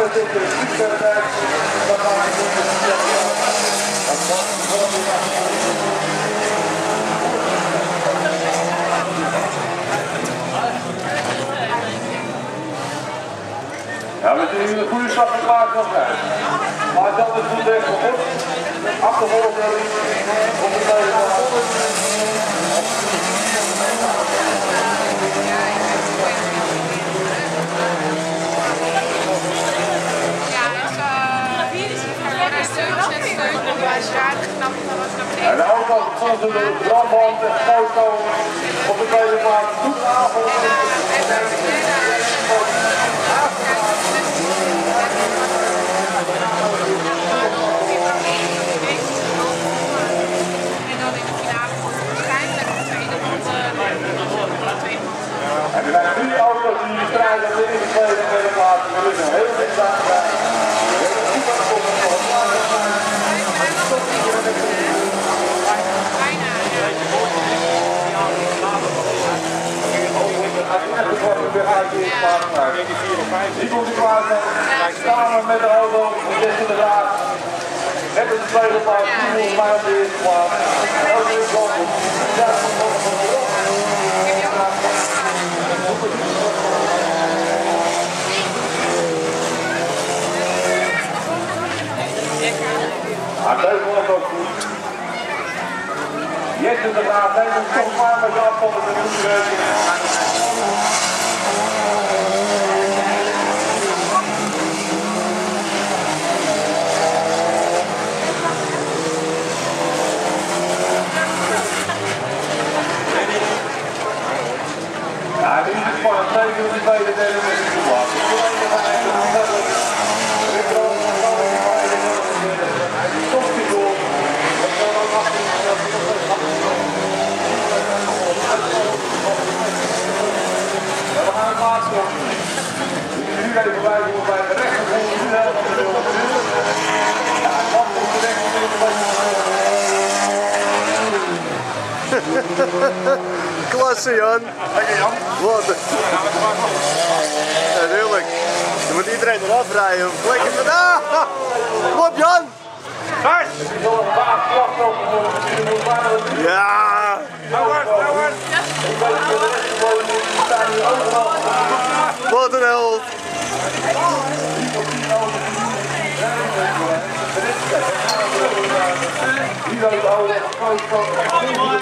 Ja, we zien nu een goede stap gemaakt nog. Maar dat is goed. Achtervolgd op En de auto stond er de brandband en foto op de tweede plaats. En daar En dan in de finale waarschijnlijk de tweede, want de tweede En er zijn drie auto's die strijden in de tweede en derde plaats. We willen heel dicht bij. bijna. Die komt die plaats samen met de auto van Jesse de Raad. Hebben de tweede plaats, die volgens mij op de eerste plaats. En ook de kant. Ja, Maar deze wordt ook goed. Jesse de Raad neemt hem toch maar met de afstand en de goede Ja, nu is het voor een tweede, de tweede, derde met de plaats. We gaan het laatste op. Nu even bij hoe bij de rechtergrond nu helemaal de wil. Ja, dat moet de Klasse Jan. Lekker Jan. Wat? Moet iedereen eraf rijden. Lekker met... Ah! Kom op Jan! Ja! Hier overal. Wat een held! Hier